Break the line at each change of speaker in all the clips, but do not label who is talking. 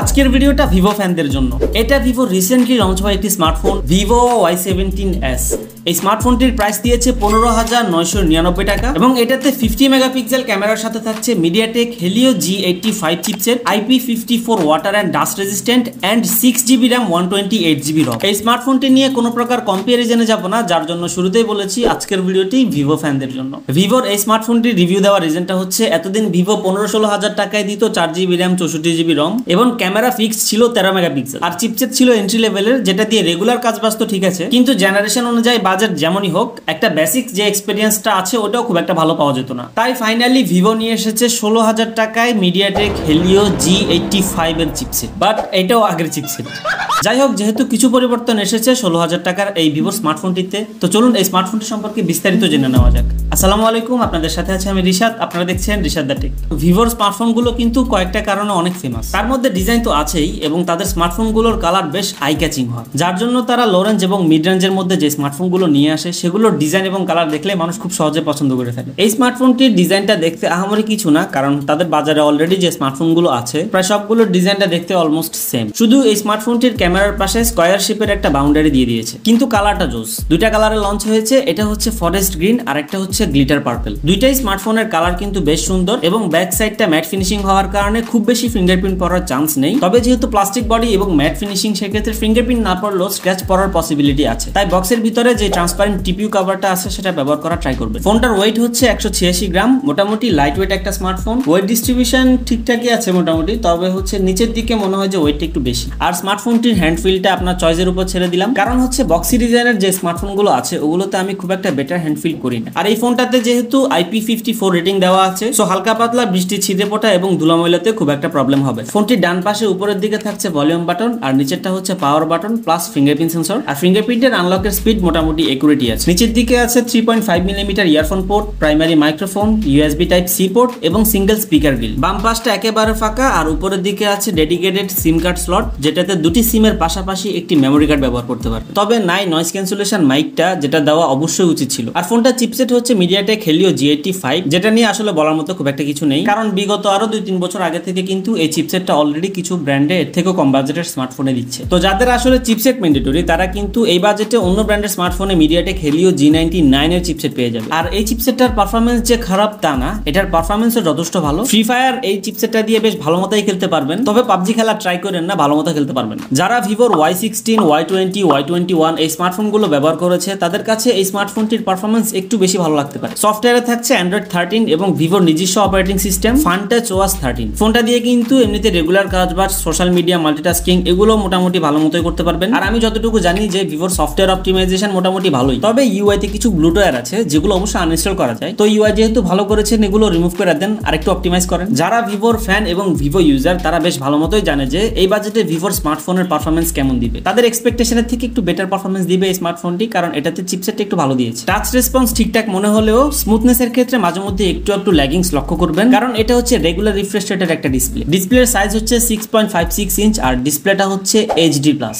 আজকের ভিডিওটা ভিভো ফ্যানদের জন্য। এটা ভিভো রিসেন্টলি লঞ্চ হওয়া একটি smartphone Vivo Y seventeen S এই স্মার্টফোনটির প্রাইস দিয়েছে পনেরো হাজার নয়শো নিরানব্বই টাকা এবং এটাতে ফিফটি মেগাপিক্সেল ক্যামেরার সাথে থাকছে MediaTek Helio G eighty five chipset IP fifty four water and dust resistant and six GB RAM one twenty eight GB ROM এই স্মার্টফোনটি নিয়ে কোনো প্রকার কম্পারিজনে যাব না, যার জন্য শুরুতেই বলেছি আজকের ভিডিওটি ভিভো ফ্যানদের জন্য। ভিভোর এই স্মার্টফোনটির রিভিউ দেওয়ার রিজনটা হচ্ছে, এতদিন ভিভো পনেরো ষোলো হাজার টাকায় দিত চার জিবি র্যাম চৌষট্টি জিবি রম এবং ক্যামেরা ফিক্স ছিল তেরো মেগাপিক্সেল আর চিপসেট ছিল এন্ট্রি লেভেলের যেটা দিয়ে রেগুলার কাজ বাজ তো ঠিক আছে, কিন্তু জেনারেশন অনুযায়ী বাজেট যেমনই হোক, একটা বেসিক যে এক্সপিরিয়েন্সটা আছে, ওটাও খুব একটা ভালো পাওয়া যেত না। তাই ফাইনালি ভিভো নিয়ে এসেছে ষোলো হাজার টাকায় MediaTek Helio G eighty five এর চিপসেট বাট এটাও আগের চিপসেট যাই হোক, যেহেতু কিছু পরিবর্তন এসেছে, ষোলো হাজার টাকার এই ভিভোর স্মার্টফোনটিতে তো চলুন এই স্মার্টফোনটি সম্পর্কে বিস্তারিত জেনে নেওয়া যাক। আসসালামু আলাইকুম, আপনাদের সাথে আছে আমি রিশাদ। আপনারা দেখছেন রিশাদ দ্য টেক। ভিভোর স্মার্টফোনগুলো কিন্তু কয়েকটা কারণে অনেক ফেমাস তার মধ্যে ডিজাইন তো আছেই এবং তাদের স্মার্টফোনগুলোর কালার বেশ আই ক্যাচিং হয়। যার জন্য তারা লো রেঞ্জ এবং মিড রেঞ্জের মধ্যে যে স্মার্টফোনগুলো নিয়ে আসে সেগুলোর ডিজাইন এবং কালার দেখলে মানুষ খুব সহজে পছন্দ করে ফেলে। এই স্মার্টফোনটির ডিজাইনটা দেখতে আহামরি কিছু না, কারণ তাদের বাজারে অলরেডি যে স্মার্টফোনগুলো আছে, প্রায় সবগুলোর ডিজাইনটা দেখতে অলমোস্ট সেম শুধু এই স্মার্টফোনটির ক্যামেরার পাশে স্কোয়ার শেপের একটা বাউন্ডারি দিয়ে দিয়েছে। কিন্তু কালারটা জোস। দুইটা কালারে লঞ্চ হয়েছে, এটা হচ্ছে ফরেস্ট গ্রিন আর একটা হচ্ছে গ্লিটার পার্পেল। দুইটাই স্মার্টফোনের কালার কিন্তু বেশ সুন্দর এবং ব্যাক সাইডটা ম্যাট ফিনিশিং হওয়ার কারণে খুব বেশি ফিঙ্গারপ্রিন্ট পড়ার চান্স নেই। তবে যেহেতু প্লাস্টিক বডি এবং ম্যাট ফিনিশিং, সেক্ষেত্রে ফিঙ্গারপ্রিন্ট না পড়লেও স্ক্র্যাচ পড়ার পসিবিলিটি আছে। তাই বক্সের ভিতরে যে ট্রান্সপারেন্ট টিপিউ কাভারটা আছে, সেটা ব্যবহার করা ট্রাই করবেন। ফোনটার ওয়েট হচ্ছে একশো ছিয়াশি গ্রাম। মোটামুটি লাইট ওয়েট একটা স্মার্টফোন ওয়েট ডিস্ট্রিবিউশন ঠিকঠাকই আছে মোটামুটি, তবে হচ্ছে নিচের দিকে মনে হয় যে ওয়েটটা একটু বেশি। আর স্মার্টফোনটির হ্যান্ড ফিলটা আপনার চয়েসের উপর ছেড়ে দিলাম। কারণ হচ্ছে বক্সি ডিজাইনের যে স্মার্টফোনগুলো আছে, ওগুলোতে আমি খুব একটা বেটার হ্যান্ড ফিল করি না। আর এই ফোনটাতে যেহেতু আইপি ফিফটি ফোর রেটিং দেওয়া আছে, সো হালকা পাতলা বৃষ্টি ছিঁড়ে পোটা এবং ধুলাময়লাতে খুব একটা প্রবলেম হবে। ফোনটির ডান পাশে উপরের দিকে থাকছে ভলিউম বাটন আর নিচেরটা হচ্ছে power button plus fingerprint sensor আর ফিঙ্গারপ্রিন্টের আনলকের স্পিড মোটামুটি একুরেটি আছে। নিচের দিকে আছে three point five millimetre earphone port primary microphone USB type C port এবং সিঙ্গেল স্পিকার গিল বাম পাশটা একেবারে ফাঁকা আর উপরের দিকে আছে ডেডিকেটেড সিম কার্ড স্লট যেটাতে দুটি সিমের পাশাপাশি একটি মেমোরি কার্ড ব্যবহার করতে পারবে। তবে নাই নয়েজ ক্যান্সেলেশন মাইকটা যেটা দেওয়া অবশ্যই উচিত ছিল। আর ফোনটা চিপসেট হচ্ছে MediaTek Helio G eighty five যেটা নিয়ে আসলে বলার মতো খুব একটা কিছু নেই। কারণ বিগত আরও দুই তিন বছর আগে থেকে কিন্তু এই চিপসেটটা অলরেডি কিছু ব্র্যান্ডে এর থেকেও কম বাজেটের স্মার্টফোনে দিচ্ছে তো যাদের আসলে চিপসেট ম্যান্ডেটরি তারা কিন্তু এই বাজেটে অন্য ব্র্যান্ডের স্মার্টফোনে MediaTek Helio G ninety nine এর চিপসেট পেয়ে যাবে। আর এই চিপসেটটার পারফরমেন্স যে খারাপ তা না, এটার পারফরমেন্সও যথেষ্ট ভালো। ফ্রি ফায়ার এই চিপসেটটা দিয়ে বেশ ভালো মতোই খেলতে পারবেন। তবে পাবজি খেলা ট্রাই করেন না, ভালো মতো খেলতে পারবেন যারা ভিভোর Y sixteen Y twenty Y twenty one এই স্মার্টফোনগুলো ব্যবহার করেছে, তাদের কাছে এই স্মার্টফোনটির পারফরমেন্স একটু বেশি ভালো লাগতে পারে। সফটওয়্যারে থাকছে অ্যান্ড্রয়েড থার্টিন এবং ভিভোর নিজস্ব operating system Funtouch OS thirteen ফোনটা দিয়ে কিন্তু এমনিতে রেগুলার কাজ বাজ সোশ্যাল মিডিয়া মাল্টিটাস্কিং এগুলো মোটামুটি ভালো মতোই করতে পারবেন। আর আমি যতটুকু জানি যে ভিভোর সফটওয়্যার অপটিমাইজেশন মোটামুটি ভালোই। তবে ইউআই তে কিছু ব্লুটওয়্যার আছে, যেগুলো অবশ্যই আনইনস্টল করা যায়। তো ইউআই যেহেতু ভালো করেছেন, এগুলো রিমুভ করে দেন আর একটু অপটিমাইজ করেন। যারা ভিভোর ফ্যান এবং ভিভো ইউজার তারা বেশ ভালো মতোই জানে যে এই বাজেটে ভিভোর স্মার্টফোনের পারফরমেন্স কেমন দিবে। তাদের এক্সপেকটেশনের থেকে একটু বেটার পারফরমেন্স দিবে এই স্মার্টফোনটি কারণ এটাতে চিপসেটটা একটু ভালো দিয়েছে। টাচ রেসপন্স ঠিকঠাক মনে হলেও স্মুথনেসের ক্ষেত্রে মাঝে মধ্যে একটু একটু ল্যাগিংস লক্ষ্য করবেন। কারণ এটা হচ্ছে রেগুলার রিফ্রেশ রেটের একটা ডিসপ্লে ডিসপ্লের সাইজ হচ্ছে six point five six inch আর ডিসপ্লেটা হচ্ছে এইচডি প্লাস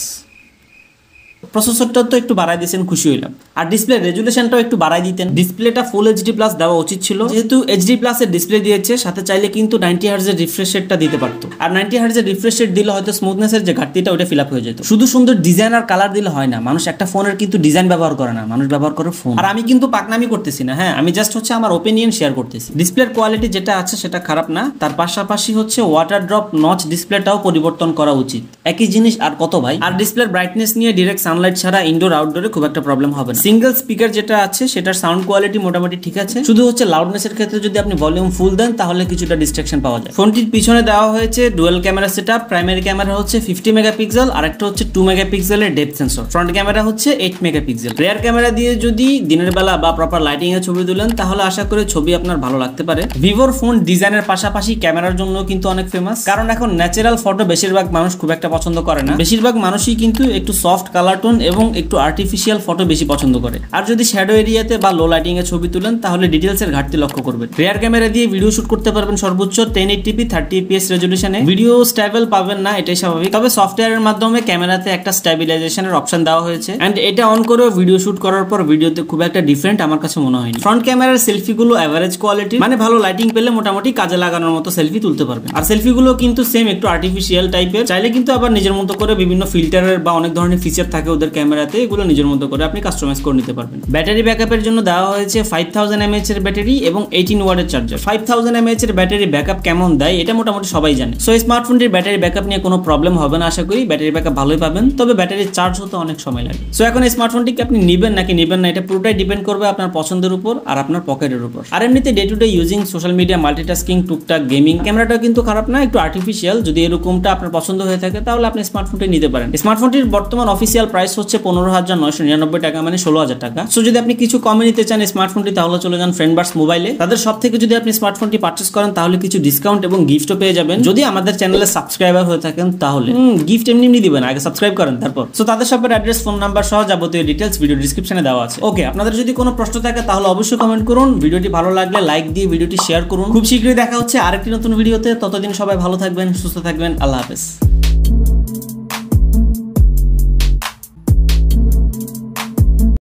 প্রসেসরটা তো একটু বাড়াই দিয়েছেন, খুশি হইলাম। আর ডিসপ্লে রেজুলেশনটাও একটু বাড়াই দিতেন। ডিসপ্লেটা ফুল এইচডি প্লাস দেওয়া উচিত ছিল। যেহেতু এইচডি প্লাস এর ডিসপ্লে দিয়েছে, সাথে চাইলে কিন্তু নাইনটি হার্জের রিফ্রেশ রেটটা দিতে পারতো। আর নাইনটি হার্জের রিফ্রেশ রেট দিলে হয়তো স্মুথনেসের যে ঘাটতিটা, ওটা ফিল আপ হয়ে যেত। শুধু সুন্দর ডিজাইন আর কালার দিলে হয় না। মানুষ একটা ফোনের কিন্তু ডিজাইন ব্যবহার করে না। মানুষ ব্যবহার করে ফোন আর আমি কিন্তু পাকনামি করতেছি না হ্যাঁ? আমি জাস্ট হচ্ছে আমার ওপিনিয়ন শেয়ার করতেছি। ডিসপ্লের কোয়ালিটি যেটা আছে, সেটা খারাপ না। তার পাশাপাশি হচ্ছে ওয়াটার ড্রপ নচ ডিসপ্লেটাও পরিবর্তন করা উচিত। একই জিনিস আর কত ভাই? আর ডিসপ্লের ব্রাইটনেস নিয়ে ডিরেক্ট সানলাইট ছাড়া ইনডোর আউটডোরে খুব একটা প্রবলেম হবে না। সিঙ্গেল স্পিকার যেটা আছে, সেটার সাউন্ড কোয়ালিটি মোটামুটি ঠিক আছে। শুধু হচ্ছে লাউডনেসের ক্ষেত্রে যদি আপনি ভলিউম ফুল দেন, তাহলে কিছুটা ডিস্ট্রাকশন পাওয়া যায়। ফোনটির পিছনে দেওয়া হয়েছে dual camera set primary camera হচ্ছে ফিফটি মেগাপিক্সেল আর একটা হচ্ছে টু মেগাপিক্সেলের ডেপ সেন্সর ফ্রন্ট ক্যামেরা হচ্ছে এইট মেগাপিক্সেল রেয়ার ক্যামেরা দিয়ে যদি দিনের বেলা বা প্রপার লাইটিং এ ছবি তুলেন, তাহলে আশা করি ছবি আপনার ভালো লাগতে পারে। ভিভোর ফোন ডিজাইনের পাশাপাশি ক্যামেরার জন্য কিন্তু অনেক ফেমাস কারণ এখন ন্যাচারাল ফটো বেশিরভাগ মানুষ খুব একটা পছন্দ করে না। বেশিরভাগ মানুষই কিন্তু একটু সফট কালার টোন এবং একটু আর্টিফিশিয়াল ফটো বেশি পছন্দ করে। আর যদি শ্যাডো এরিয়াতে বা লো লাইটিং এ ছবি তুলেন, তাহলে ডিটেলস এর ঘাটতি লক্ষ্য করবেন। রিয়ার ক্যামেরা দিয়ে ভিডিও শুট করতে পারবেন সর্বোচ্চ ten eighty p thirty FPS রেজলিউশনে video stable পাবেন না, এটাই স্বাভাবিক। তবে সফটওয়্যারের মাধ্যমে ক্যামেরাতে একটা স্টেবিলাইজেশনের অপশন দেওয়া হয়েছে। এন্ড এটা অন করেও ভিডিও শুট করার পর ভিডিওতে খুব একটা ডিফারেন্ট আমার কাছে মনে হয়নি। ফ্রন্ট ক্যামেরার সেলফিগুলো অ্যাভারেজ কোয়ালিটি মানে ভালো লাইটিং পেলে মোটামুটি কাজে লাগানোর মতো সেলফি তুলতে পারবেন। আর সেলফিগুলো কিন্তু সেম একটু আর্টিফিশিয়াল টাইপের চাইলে কিন্তু আবার নিজের মতো করে বিভিন্ন ফিল্টারের বা অনেক ধরনের ফিচার থাকে ওদের ক্যামেরাতে এগুলো নিজের মতো করে আপনি কাস্টমাইজ করে নিতে পারবেন। ব্যাটারি ব্যাকআপের জন্য দেওয়া হয়েছে ফাইভ থাউজেন্ড এর ব্যাটারি এবং এইটিন ওয়ার্ডের চার্জার ফাইভ থাউজেন্ড এমএইচ এর ব্যাটারি ব্যাকআপ কেমন দেয়? এটা মোটামুটি সবাই জানে। সো স্মার্টফোনটির ব্যাটারি ব্যাকআপ নিয়ে কোনো প্রবলেম হবে না, আশা করি। ব্যাটারি ব্যাকআপ ভালোই পাবেন, তবে ব্যাটারি চার্জ হতে অনেক সময় লাগে। সো এখন এই স্মার্টফোনটিকে আপনি নেবেন নাকি নেবেন না, এটা পুরোটাই ডিপেন্ড করবে আপনার পছন্দের উপর আর আপনার পকেটের উপর। আর এমনিতে day to day using social media multitasking টুকটাক গেমিং ক্যামেরাটা কিন্তু খারাপ না, একটু আর্টিফিশিয়াল যদি এরকমটা আপনার পছন্দ হয়ে থাকে, তাহলে আপনি স্মার্টফোনটি নিতে পারেন। স্মার্টফোনটির বর্তমান অফিসিয়াল প্রাইস হচ্ছে পনেরো হাজার নয়শো নিরানব্বই টাকা মানে ষোলো হাজার টাকা। সো যদি আপনি কিছু কমে নিতে চান স্মার্টফোনটি তাহলে চলে যান ফ্রেন্ডবার্স মোবাইলে তাদের সব থেকে যদি আপনি স্মার্টফোনটি পারচেস করেন তাহলে কিছু ডিসকাউন্ট এবং গিফটও পেয়ে যাবেন। যদি আমাদের চ্যানেলে সাবস্ক্রাইবার হয়ে থাকেন তাহলে। গিফট এমনি এমনি দিবেন আগে সাবস্ক্রাইব করেন তারপর। সো তাদের সবের অ্যাড্রেস ফোন নাম্বার সহ যাবতীয় ডিটেলস ভিডিও ডিসক্রিপশনে দেওয়া আছে। ওকে আপনাদের যদি কোনো প্রশ্ন থাকে তাহলে অবশ্যই কমেন্ট করুন। ভিডিওটি ভালো লাগলে লাইক দিয়ে ভিডিওটি শেয়ার করুন। খুব শীঘ্রই দেখা হচ্ছে আরেকটি নতুন ভিডিওতে ততদিন সবাই ভালো থাকবেন সুস্থ থাকবেন। আল্লাহ হাফেজ।